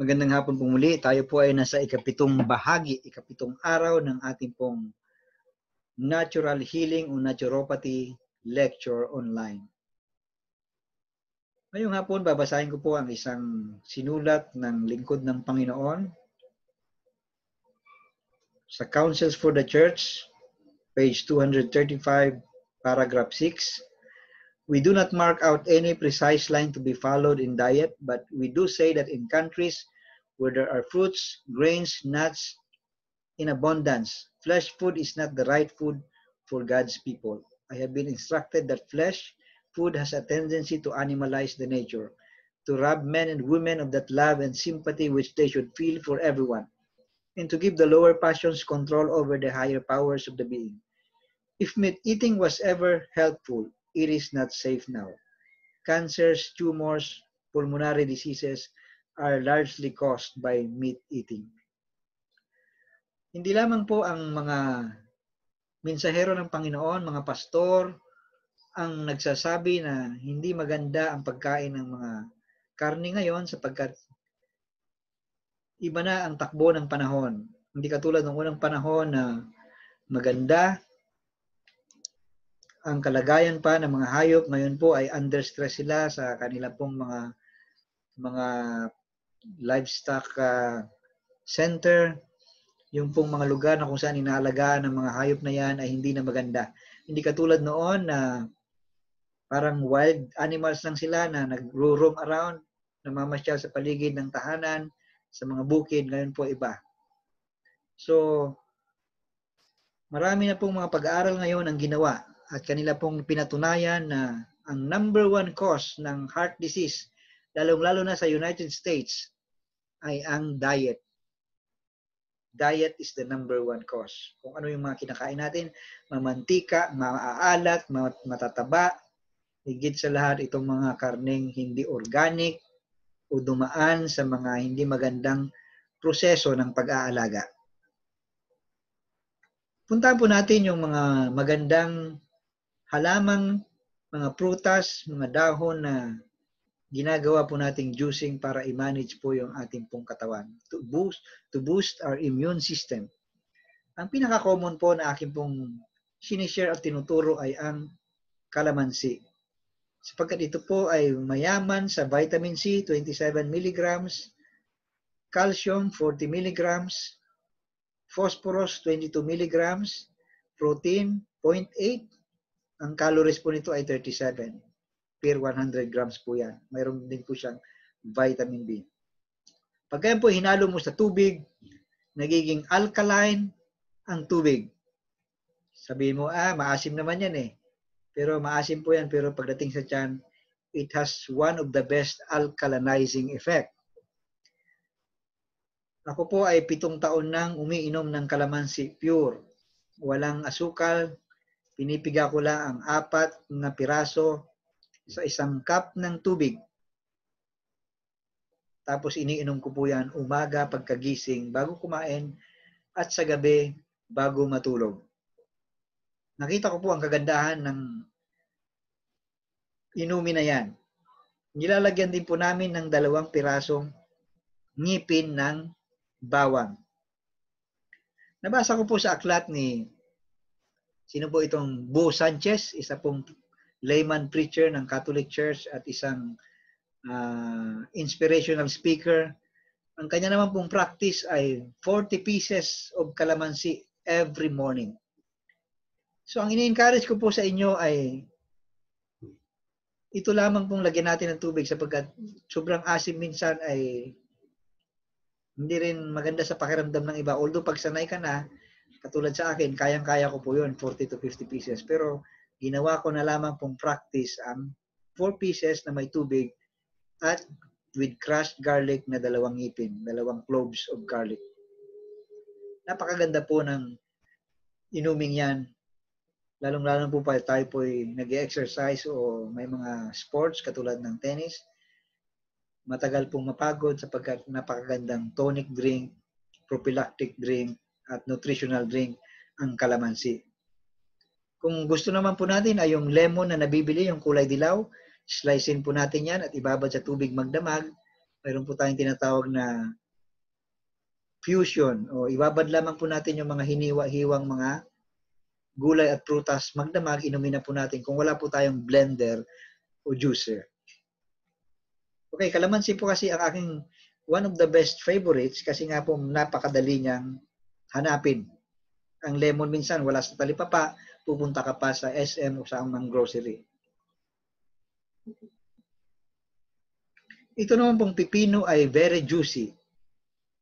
Magandang hapon po muli. Tayo po ay nasa ikapitong bahagi, ikapitong araw ng ating pong Natural Healing o Naturopathy Lecture Online. Ngayong hapon, babasahin ko po ang isang sinulat ng lingkod ng Panginoon sa Councils for the Church, page 235, paragraph 6. We do not mark out any precise line to be followed in diet, but we do say that in countries where there are fruits, grains, nuts in abundance, flesh food is not the right food for God's people. I have been instructed that flesh food has a tendency to animalize the nature, to rob men and women of that love and sympathy which they should feel for everyone, and to give the lower passions control over the higher powers of the being. If meat eating was ever helpful, it is not safe now. Cancers, tumors, pulmonary diseases are largely caused by meat eating. Hindi lamang po ang mga mensahero ng Panginoon, mga pastor, ang nagsasabi na hindi maganda ang pagkain ng mga karne ngayon sapagkat iba na ang takbo ng panahon. Hindi katulad ng unang panahon na maganda ang kalagayan pa ng mga hayop ngayon po ay under stress sila sa kanila pong mga mga livestock uh, center yung pong mga lugar na kung saan inaalagaan ng mga hayop na yan ay hindi na maganda. Hindi katulad noon na parang wild animals lang sila na nag-roam around, namamasyal sa paligid ng tahanan, sa mga bukid, ngayon po iba. So, marami na pong mga pag-aaral ngayon ang ginawa at kanila pong pinatunayan na ang number one cause ng heart disease, lalong-lalo na sa United States, ay ang diet. Diet is the number one cause. Kung ano yung mga kinakain natin, mamantika, maaalat, matataba, higit sa lahat itong mga karneng hindi organic o dumaan sa mga hindi magandang proseso ng pag-aalaga. Punta po natin yung mga magandang halamang, mga prutas, mga dahon na ginagawa po nating juicing para i-manage po yung ating pong katawan to boost to boost our immune system. Ang pinaka-common po na aking pong sinishare at tinuturo ay ang calamansi. Sapagkat ito po ay mayaman sa vitamin C, 27 mg, calcium, 40 mg, phosphorus, 22 mg, protein, 0.8 ang calories po nito ay 37 per 100 grams po yan. Mayroon din po siyang vitamin B. Pag yan po hinalo mo sa tubig, nagiging alkaline ang tubig. Sabihin mo, ah, maasim naman yan eh. Pero maasim po yan, pero pagdating sa tiyan, it has one of the best alkalinizing effect. Ako po ay pitong taon nang umiinom ng kalamansi pure. Walang asukal, pinipiga ko lang ang apat na piraso sa isang cup ng tubig. Tapos iniinom ko po yan umaga pagkagising bago kumain at sa gabi bago matulog. Nakita ko po ang kagandahan ng inumin na yan. Nilalagyan din po namin ng dalawang pirasong ngipin ng bawang. Nabasa ko po sa aklat ni Sino po itong Bo Sanchez, isa pong layman preacher ng Catholic Church at isang uh, inspirational speaker. Ang kanya naman pong practice ay 40 pieces of calamansi every morning. So ang ini-encourage ko po sa inyo ay ito lamang pong lagyan natin ng tubig sapagkat sobrang asim minsan ay hindi rin maganda sa pakiramdam ng iba. Although pag sanay ka na, Katulad sa akin, kayang-kaya ko po yun, 40 to 50 pieces. Pero ginawa ko na lamang pong practice ang 4 pieces na may tubig at with crushed garlic na dalawang ngipin, dalawang cloves of garlic. Napakaganda po ng inuming yan. Lalong-lalo po pa tayo po nag exercise o may mga sports katulad ng tennis. Matagal pong mapagod sapagkat napakagandang tonic drink, prophylactic drink, at nutritional drink ang kalamansi. Kung gusto naman po natin ay yung lemon na nabibili, yung kulay dilaw, slicein po natin yan at ibabad sa tubig magdamag. mayroon po tayong tinatawag na fusion o ibabad lamang po natin yung mga hiniwa-hiwang mga gulay at prutas, magdamag, inumin na po natin kung wala po tayong blender o juicer. Okay, kalamansi po kasi ang aking one of the best favorites kasi nga po napakadali niyang hanapin. Ang lemon minsan wala sa talipapa, pupunta ka pa sa SM o sa amang grocery. Ito naman pong pipino ay very juicy,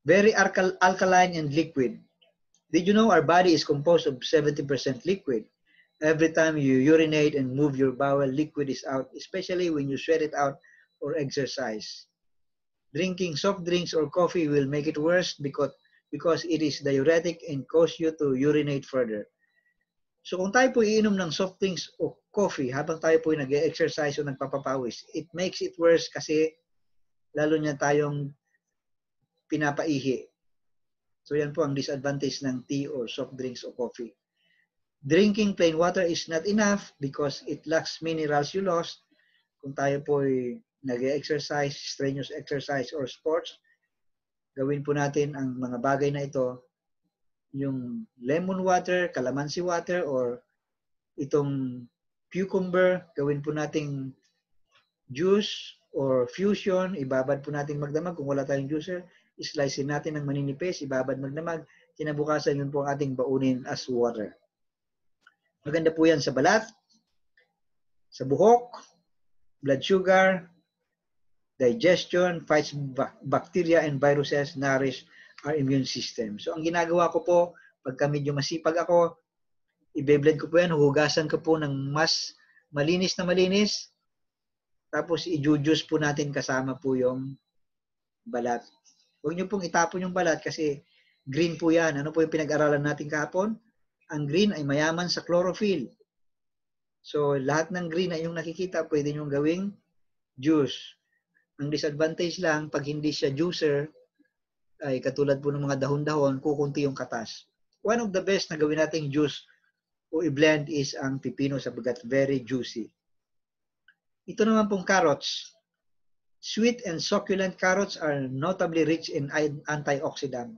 very alkal- alkaline and liquid. Did you know our body is composed of 70% liquid? Every time you urinate and move your bowel, liquid is out, especially when you sweat it out or exercise. Drinking soft drinks or coffee will make it worse because, because it is diuretic and cause you to urinate further. So kung tayo po iinom ng soft drinks o coffee habang tayo po nag-exercise o nagpapapawis, it makes it worse kasi lalo niya tayong pinapaihi. So yan po ang disadvantage ng tea or soft drinks o coffee. Drinking plain water is not enough because it lacks minerals you lost. Kung tayo po ay nag-exercise, strenuous exercise or sports, gawin po natin ang mga bagay na ito, yung lemon water, calamansi water, or itong cucumber, gawin po nating juice or fusion, ibabad po natin magdamag kung wala tayong juicer slice natin ng maninipis, ibabad magdamag, kinabukasan yun po ang ating baunin as water. Maganda po yan sa balat, sa buhok, blood sugar, digestion, fights bacteria and viruses, nourish our immune system. So ang ginagawa ko po, pagka medyo masipag ako, ibe-blend ko po yan, hugasan ko po ng mas malinis na malinis, tapos i-juice po natin kasama po yung balat. Huwag niyo pong itapon yung balat kasi green po yan. Ano po yung pinag-aralan natin kahapon? Ang green ay mayaman sa chlorophyll. So, lahat ng green na yung nakikita, pwede nyo gawing juice. Ang disadvantage lang, pag hindi siya juicer, ay katulad po ng mga dahon-dahon, kukunti yung katas. One of the best na gawin nating juice o i-blend is ang pipino sabagat very juicy. Ito naman pong carrots. Sweet and succulent carrots are notably rich in antioxidant.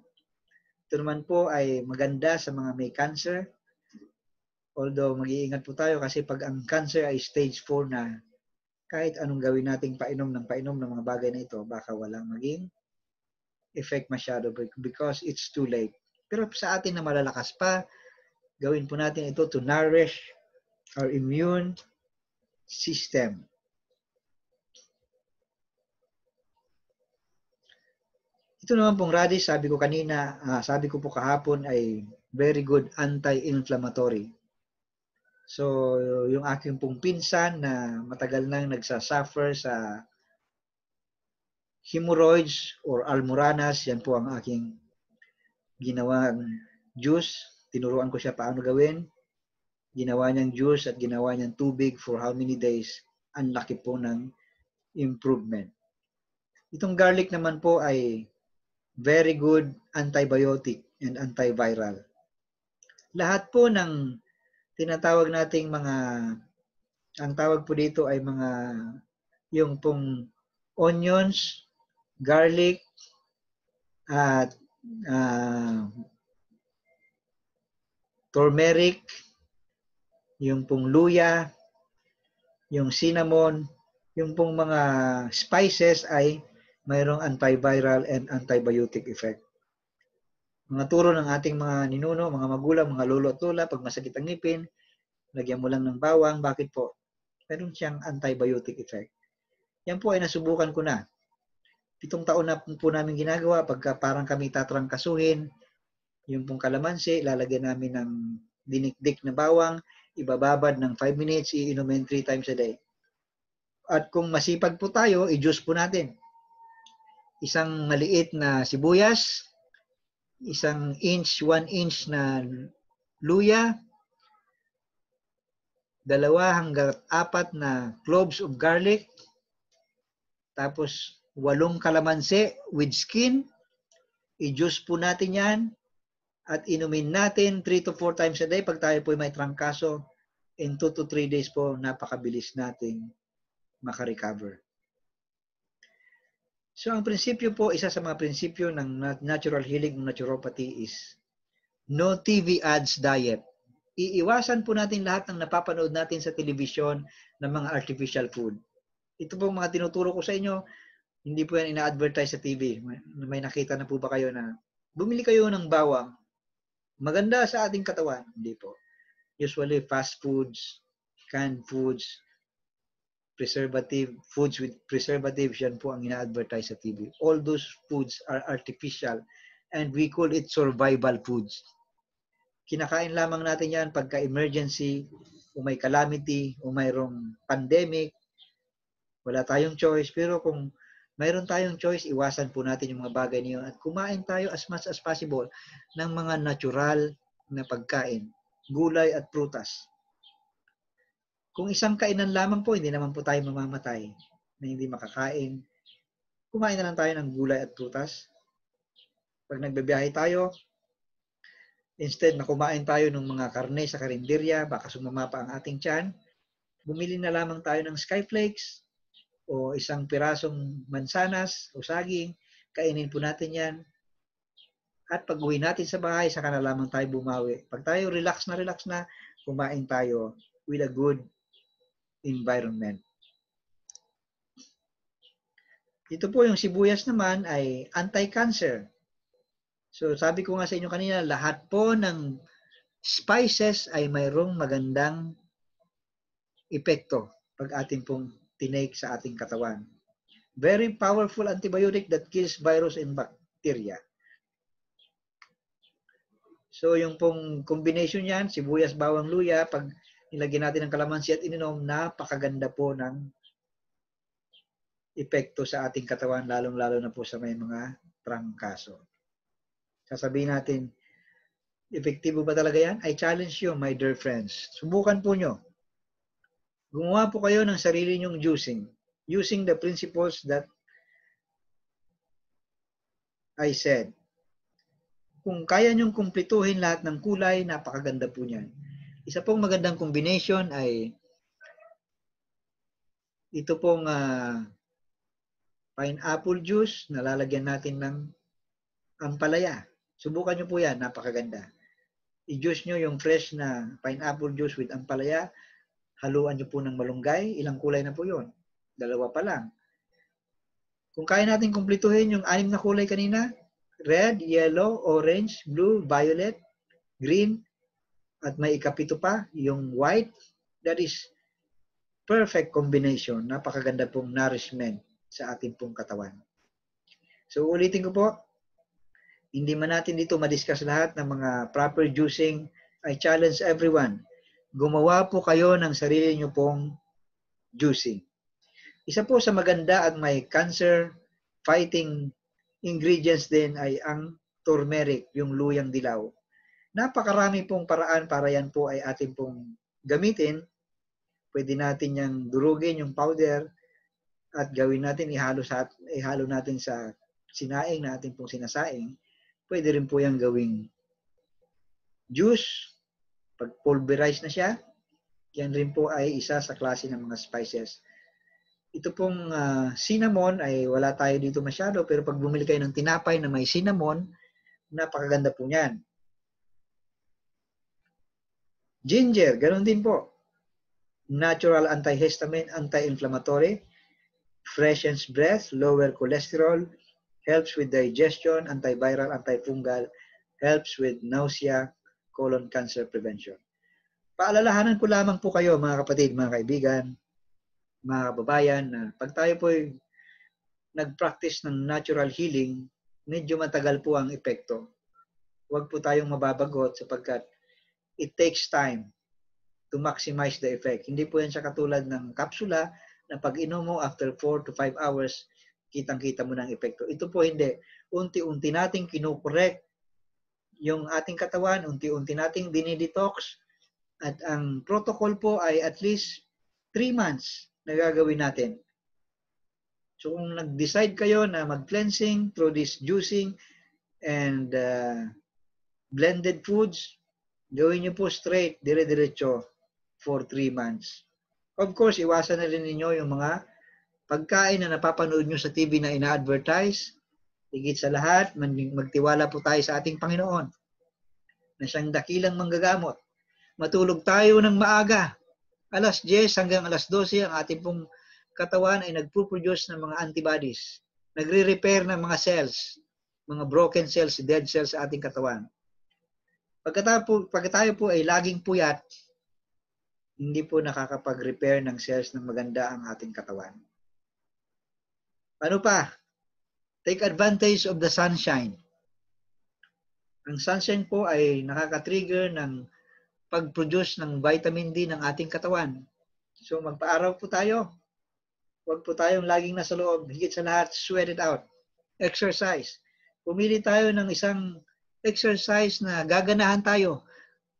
Ito naman po ay maganda sa mga may cancer. Although mag-iingat po tayo kasi pag ang cancer ay stage 4 na, kahit anong gawin nating painom ng painom ng mga bagay na ito, baka walang maging effect masyado because it's too late. Pero sa atin na malalakas pa, gawin po natin ito to nourish our immune system. Ito naman pong radish, sabi ko kanina, uh, sabi ko po kahapon ay very good anti-inflammatory. So, yung aking pong pinsan na matagal nang nagsasuffer sa hemorrhoids or almoranas, yan po ang aking ginawang juice. Tinuruan ko siya paano gawin. Ginawa niyang juice at ginawa niyang tubig for how many days. Ang laki po ng improvement. Itong garlic naman po ay very good antibiotic and antiviral. Lahat po ng tinatawag nating mga, ang tawag po dito ay mga, yung pong onions, garlic, at uh, turmeric, yung pong luya, yung cinnamon, yung pong mga spices ay mayroong antiviral and antibiotic effect. Mga turo ng ating mga ninuno, mga magulang, mga lolo at lola, pag masakit ang ngipin, lagyan mo lang ng bawang. Bakit po? Meron siyang antibiotic effect. Yan po ay nasubukan ko na. Pitong taon na po namin ginagawa pagka parang kami tatrangkasuhin, yung pong kalamansi, lalagyan namin ng dinikdik na bawang, ibababad ng 5 minutes, iinumin 3 times a day. At kung masipag po tayo, i-juice po natin isang maliit na sibuyas, isang inch, one inch na luya, dalawa hanggang apat na cloves of garlic, tapos walong kalamansi with skin, i-juice po natin yan, at inumin natin 3 to 4 times a day pag tayo po may trangkaso, in 2 to 3 days po, napakabilis nating makarecover. So ang prinsipyo po, isa sa mga prinsipyo ng natural healing ng naturopathy is no TV ads diet. Iiwasan po natin lahat ng napapanood natin sa television ng mga artificial food. Ito po mga tinuturo ko sa inyo, hindi po yan ina-advertise sa TV. May, nakita na po ba kayo na bumili kayo ng bawang, maganda sa ating katawan? Hindi po. Usually fast foods, canned foods, preservative, foods with preservatives, yan po ang ina-advertise sa TV. All those foods are artificial and we call it survival foods. Kinakain lamang natin yan pagka emergency, o may calamity, o mayroong pandemic, wala tayong choice. Pero kung mayroon tayong choice, iwasan po natin yung mga bagay niyo at kumain tayo as much as possible ng mga natural na pagkain, gulay at prutas. Kung isang kainan lamang po, hindi naman po tayo mamamatay na hindi makakain. Kumain na lang tayo ng gulay at prutas. Pag nagbebiyahe tayo, instead na kumain tayo ng mga karne sa karinderya, baka sumama pa ang ating tiyan, bumili na lamang tayo ng skyflakes o isang pirasong mansanas o saging, kainin po natin yan. At pag uwi natin sa bahay, saka na lamang tayo bumawi. Pag tayo relax na relax na, kumain tayo with a good environment. Ito po yung sibuyas naman ay anti-cancer. So sabi ko nga sa inyo kanina, lahat po ng spices ay mayroong magandang epekto pag ating pong tinake sa ating katawan. Very powerful antibiotic that kills virus and bacteria. So yung pong combination niyan, sibuyas, bawang, luya, pag nilagyan natin ng kalamansi at ininom, napakaganda po ng epekto sa ating katawan, lalong-lalo na po sa may mga trangkaso. Sasabihin natin, epektibo ba talaga yan? I challenge you, my dear friends. Subukan po nyo. Gumawa po kayo ng sarili nyong juicing using the principles that I said. Kung kaya nyong kumplituhin lahat ng kulay, napakaganda po niyan. Isa pong magandang combination ay ito pong uh, pineapple juice na lalagyan natin ng ampalaya. Subukan nyo po yan, napakaganda. I-juice nyo yung fresh na pineapple juice with ampalaya. Haluan nyo po ng malunggay. Ilang kulay na po yon Dalawa pa lang. Kung kaya natin kumplituhin yung anim na kulay kanina, red, yellow, orange, blue, violet, green, at may ikapito pa, yung white, that is perfect combination. Napakaganda pong nourishment sa ating pong katawan. So ulitin ko po, hindi man natin dito madiscuss lahat ng mga proper juicing. I challenge everyone. Gumawa po kayo ng sarili nyo pong juicing. Isa po sa maganda at may cancer fighting ingredients din ay ang turmeric, yung luyang dilaw napakarami pong paraan para yan po ay atin pong gamitin. Pwede natin yung durugin, yung powder, at gawin natin, ihalo, sa, ihalo natin sa sinaing na ating pong sinasaing. Pwede rin po yung gawing juice. Pag pulverize na siya, yan rin po ay isa sa klase ng mga spices. Ito pong uh, cinnamon ay wala tayo dito masyado, pero pag bumili kayo ng tinapay na may cinnamon, napakaganda po niyan. Ginger, ganun din po. Natural antihistamine, anti-inflammatory, freshens breath, lower cholesterol, helps with digestion, antiviral, antifungal, helps with nausea, colon cancer prevention. Paalalahanan ko lamang po kayo mga kapatid, mga kaibigan, mga kababayan, na pag tayo po nag-practice ng natural healing, medyo matagal po ang epekto. Huwag po tayong mababagot sapagkat it takes time to maximize the effect. Hindi po yan siya katulad ng kapsula na pag inom mo after 4 to 5 hours, kitang-kita mo ng epekto. Ito po hindi. Unti-unti nating kinukorek yung ating katawan, unti-unti nating dinidetox, at ang protocol po ay at least 3 months na gagawin natin. So kung nag-decide kayo na mag-cleansing through this juicing and uh, blended foods, Gawin niyo po straight, dire-diretso for 3 months. Of course, iwasan na rin ninyo yung mga pagkain na napapanood nyo sa TV na ina-advertise, higit sa lahat, magtiwala po tayo sa ating Panginoon na siyang dakilang manggagamot. Matulog tayo ng maaga. Alas 10 hanggang alas 12 ang ating pong katawan ay nagpo-produce ng mga antibodies. Nagre-repair ng mga cells, mga broken cells, dead cells sa ating katawan. Pagka po, tayo po ay laging puyat, hindi po nakakapag-repair ng cells ng maganda ang ating katawan. Ano pa? Take advantage of the sunshine. Ang sunshine po ay nakaka-trigger ng pag-produce ng vitamin D ng ating katawan. So magpa-araw po tayo. Huwag po tayong laging nasa loob. Higit sa lahat, sweat it out. Exercise. Pumili tayo ng isang exercise na gaganahan tayo.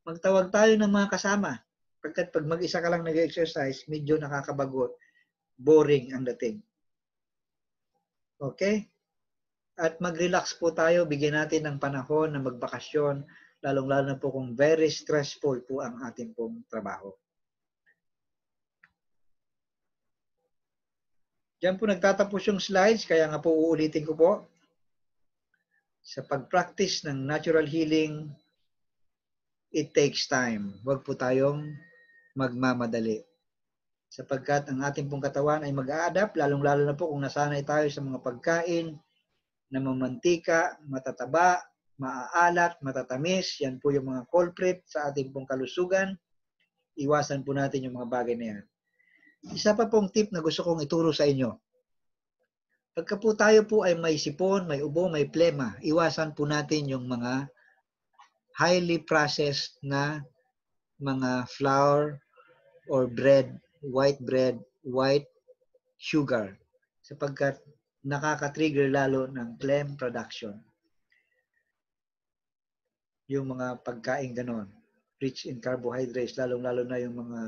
Magtawag tayo ng mga kasama. Pagkat pag mag-isa ka lang nag-exercise, medyo nakakabagot. Boring ang dating. Okay? At mag-relax po tayo, bigyan natin ng panahon na magbakasyon, lalong-lalo na po kung very stressful po ang ating pong trabaho. Diyan po nagtatapos yung slides, kaya nga po uulitin ko po. Sa pag-practice ng natural healing, it takes time. Huwag po tayong magmamadali. Sapagkat ang ating pong katawan ay mag-a-adapt, lalong-lalo na po kung nasanay tayo sa mga pagkain na mamantika, matataba, maaalat, matatamis. Yan po yung mga culprit sa ating pong kalusugan. Iwasan po natin yung mga bagay na yan. Isa pa pong tip na gusto kong ituro sa inyo. Pagka po tayo po ay may sipon, may ubo, may plema, iwasan po natin yung mga highly processed na mga flour or bread, white bread, white sugar sapagkat nakaka-trigger lalo ng phlegm production. Yung mga pagkain ganon, rich in carbohydrates, lalong-lalo na yung mga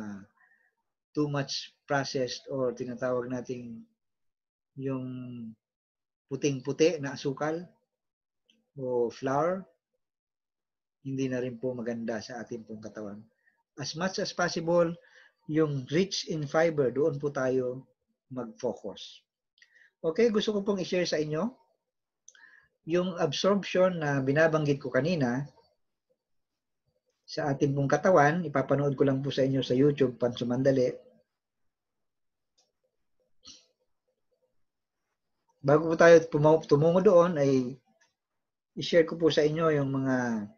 too much processed or tinatawag nating yung puting-puti na asukal o flour, hindi na rin po maganda sa ating pong katawan. As much as possible, yung rich in fiber, doon po tayo mag-focus. Okay, gusto ko pong i-share sa inyo yung absorption na binabanggit ko kanina sa ating pong katawan. Ipapanood ko lang po sa inyo sa YouTube, pansumandali. Bago po tayo tumungo doon, ay i-share ko po sa inyo yung mga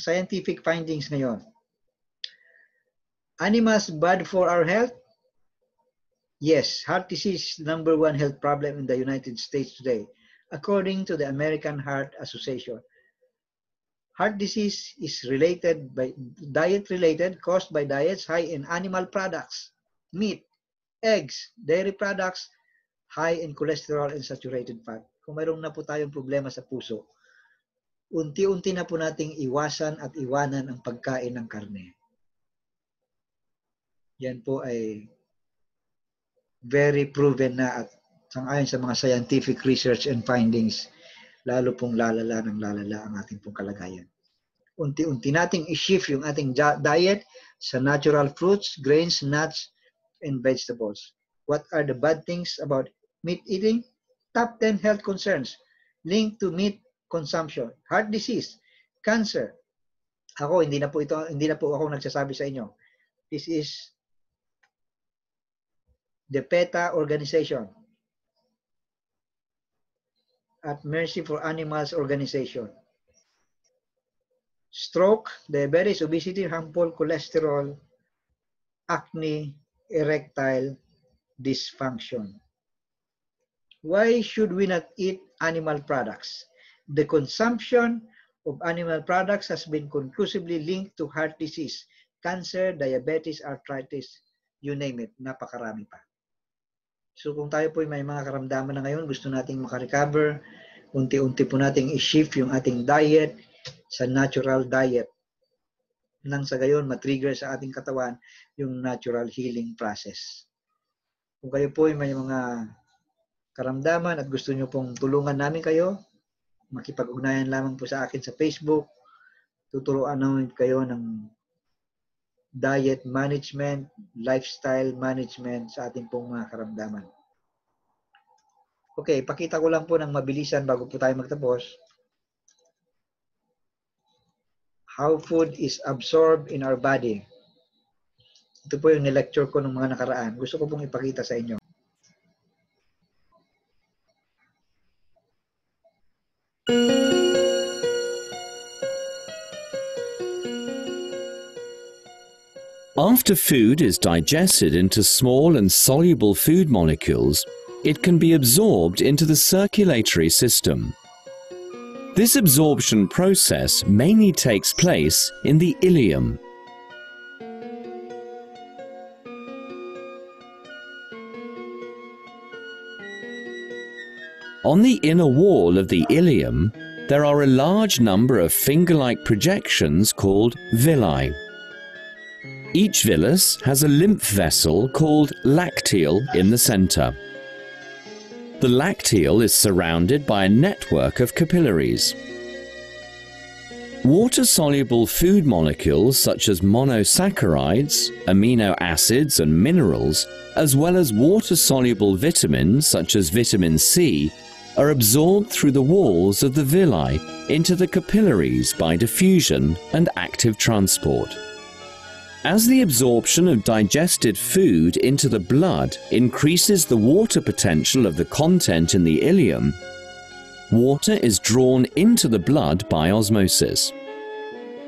scientific findings ngayon. Animals bad for our health? Yes, heart disease is number one health problem in the United States today, according to the American Heart Association. Heart disease is related by diet related, caused by diets high in animal products, meat, eggs, dairy products, high in cholesterol and saturated fat. Kung mayroong na po tayong problema sa puso, unti-unti na po nating iwasan at iwanan ang pagkain ng karne. Yan po ay very proven na at sangayon sa mga scientific research and findings lalo pong lalala ng lalala ang ating pong kalagayan. Unti-unti nating i-shift yung ating diet sa natural fruits, grains, nuts, and vegetables. What are the bad things about meat eating? Top 10 health concerns linked to meat consumption, heart disease, cancer. Ako hindi na po ito hindi na po ako nagsasabi sa inyo. This is the PETA organization at Mercy for Animals organization. Stroke, diabetes, obesity, harmful cholesterol, acne, erectile dysfunction. Why should we not eat animal products? The consumption of animal products has been conclusively linked to heart disease, cancer, diabetes, arthritis, you name it, napakarami pa. So kung tayo po may mga karamdaman na ngayon, gusto nating makarecover, unti-unti po nating i-shift yung ating diet sa natural diet. Nang sa gayon, matrigger sa ating katawan yung natural healing process. Kung kayo po ay may mga karamdaman at gusto nyo pong tulungan namin kayo, makipag-ugnayan lamang po sa akin sa Facebook. Tuturuan namin kayo ng diet management, lifestyle management sa ating pong mga karamdaman. Okay, pakita ko lang po ng mabilisan bago po tayo magtapos. How food is absorbed in our body. Ito po yung nilecture ko ng mga nakaraan. Gusto ko pong ipakita sa inyo. After food is digested into small and soluble food molecules, it can be absorbed into the circulatory system. This absorption process mainly takes place in the ileum. On the inner wall of the ileum, there are a large number of finger-like projections called villi. Each villus has a lymph vessel called lacteal in the center. The lacteal is surrounded by a network of capillaries. Water-soluble food molecules such as monosaccharides, amino acids and minerals, as well as water-soluble vitamins such as vitamin C, are absorbed through the walls of the villi into the capillaries by diffusion and active transport. As the absorption of digested food into the blood increases the water potential of the content in the ileum, water is drawn into the blood by osmosis.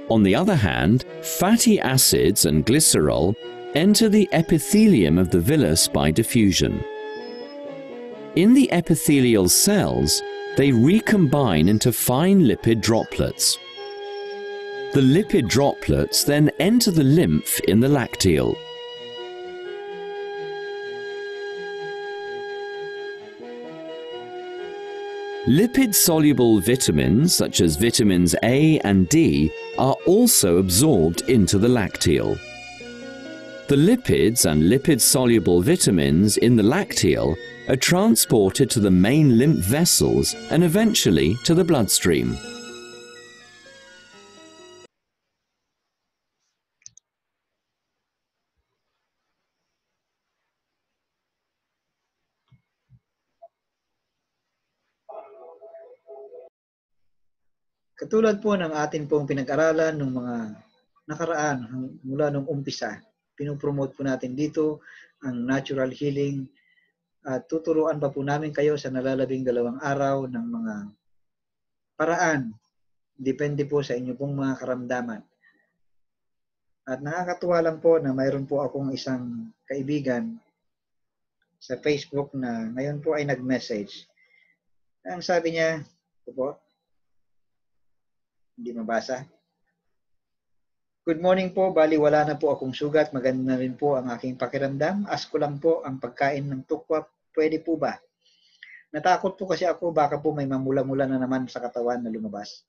On the other hand, fatty acids and glycerol enter the epithelium of the villus by diffusion. In the epithelial cells, they recombine into fine lipid droplets. The lipid droplets then enter the lymph in the lacteal. Lipid-soluble vitamins such as vitamins A and D are also absorbed into the lacteal. The lipids and lipid-soluble vitamins in the lacteal are transported to the main lymph vessels and eventually to the bloodstream. Katulad po ng atin pong pinag-aralan ng mga nakaraan mula nung umpisa, pinopromote po natin dito ang natural healing at tuturuan pa po namin kayo sa nalalabing dalawang araw ng mga paraan. Depende po sa inyo pong mga karamdaman. At nakakatuwa lang po na mayroon po akong isang kaibigan sa Facebook na ngayon po ay nag-message. Ang sabi niya, po, hindi mabasa. Good morning po. Bali, wala na po akong sugat. Maganda na rin po ang aking pakiramdam. Ask ko lang po ang pagkain ng tukwa. Pwede po ba? Natakot po kasi ako baka po may mamula-mula na naman sa katawan na lumabas.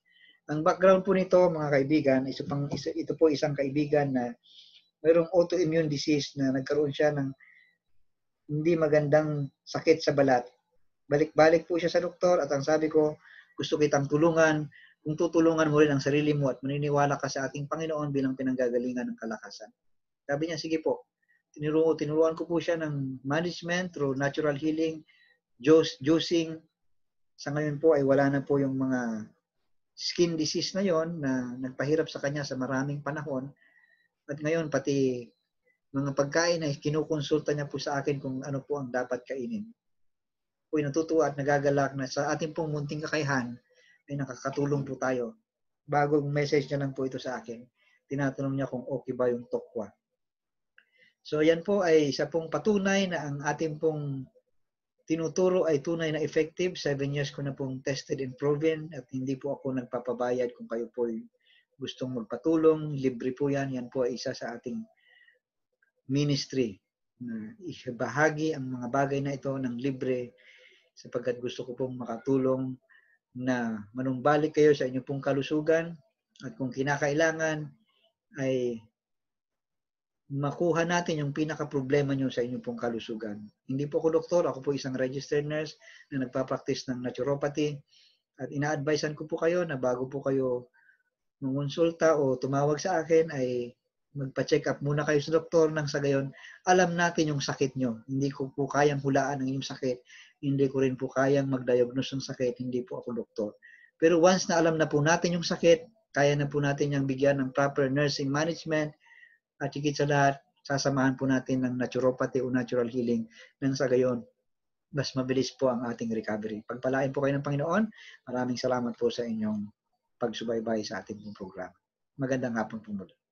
Ang background po nito, mga kaibigan, isa pang, isa, ito po isang kaibigan na mayroong autoimmune disease na nagkaroon siya ng hindi magandang sakit sa balat. Balik-balik po siya sa doktor at ang sabi ko, gusto kitang tulungan, kung tutulungan mo rin ang sarili mo at maniniwala ka sa ating Panginoon bilang pinanggagalingan ng kalakasan. Sabi niya, sige po. Tinuro, tinuruan ko po siya ng management through natural healing, juice, juicing. Sa ngayon po ay wala na po yung mga skin disease na yon na nagpahirap sa kanya sa maraming panahon. At ngayon pati mga pagkain ay kinukonsulta niya po sa akin kung ano po ang dapat kainin. Po natutuwa at nagagalak na sa ating pong munting kakayahan ay nakakatulong po tayo. Bagong message niya lang po ito sa akin. Tinatanong niya kung okay ba yung tokwa. So yan po ay isa pong patunay na ang ating pong tinuturo ay tunay na effective. Seven years ko na pong tested and proven at hindi po ako nagpapabayad kung kayo po gustong magpatulong. Libre po yan. Yan po ay isa sa ating ministry na ibahagi ang mga bagay na ito ng libre sapagkat gusto ko pong makatulong na manumbalik kayo sa inyong pong kalusugan at kung kinakailangan ay makuha natin yung pinaka-problema nyo sa inyong pong kalusugan. Hindi po ako doktor, ako po isang registered nurse na nagpa-practice ng naturopathy at ina-advisean ko po kayo na bago po kayo mangonsulta o tumawag sa akin ay magpa-check up muna kayo sa doktor nang sa gayon, alam natin yung sakit nyo. Hindi ko po kayang hulaan ang inyong sakit Hindi ko rin po kayang mag-diagnose ng sakit. Hindi po ako doktor. Pero once na alam na po natin yung sakit, kaya na po natin yung bigyan ng proper nursing management at higit sa lahat, sasamahan po natin ng naturopathy o natural healing nang sa gayon, mas mabilis po ang ating recovery. Pagpalain po kayo ng Panginoon. Maraming salamat po sa inyong pagsubaybay sa ating pong programa. Magandang hapon po muli.